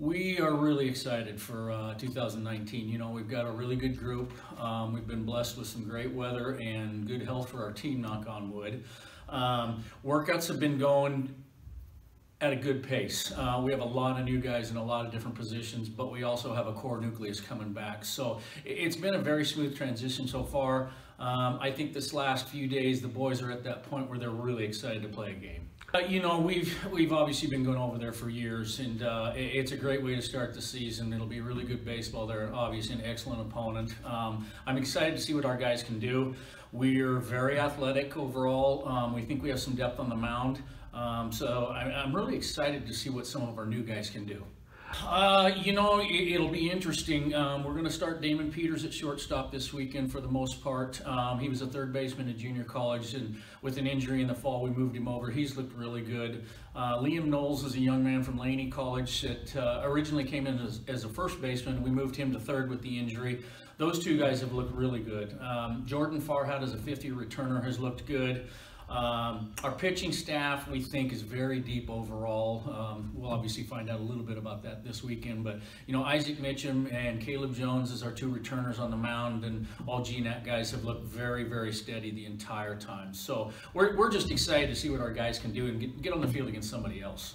We are really excited for uh, 2019. You know, we've got a really good group. Um, we've been blessed with some great weather and good health for our team, knock on wood. Um, workouts have been going at a good pace. Uh, we have a lot of new guys in a lot of different positions, but we also have a core nucleus coming back. So it's been a very smooth transition so far. Um, I think this last few days, the boys are at that point where they're really excited to play a game. Uh, you know, we've we've obviously been going over there for years, and uh, it, it's a great way to start the season. It'll be really good baseball. They're obviously an excellent opponent. Um, I'm excited to see what our guys can do. We're very athletic overall. Um, we think we have some depth on the mound. Um, so I, I'm really excited to see what some of our new guys can do. Uh, you know, it, will be interesting. Um, we're going to start Damon Peters at shortstop this weekend for the most part. Um, he was a third baseman at junior college, and with an injury in the fall, we moved him over. He's looked really good. Uh, Liam Knowles is a young man from Laney College that uh, originally came in as, as, a first baseman. We moved him to third with the injury. Those two guys have looked really good. Um, Jordan Farhat as a 50 returner has looked good. Um, our pitching staff, we think, is very deep overall. Um, we'll obviously find out a little bit about that this weekend. But, you know, Isaac Mitchum and Caleb Jones as our two returners on the mound, and all GNAC guys have looked very, very steady the entire time. So we're, we're just excited to see what our guys can do and get, get on the field against somebody else.